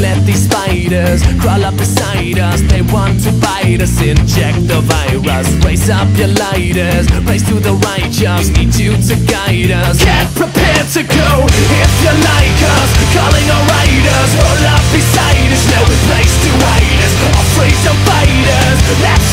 Let these spiders crawl up beside us. They want to bite us, inject the virus. Raise up your lighters, raise to the righteous Need you to guide us. Get prepared to go if you like us. Calling all riders, roll up beside us. No place to hide us, all freedom fighters Let's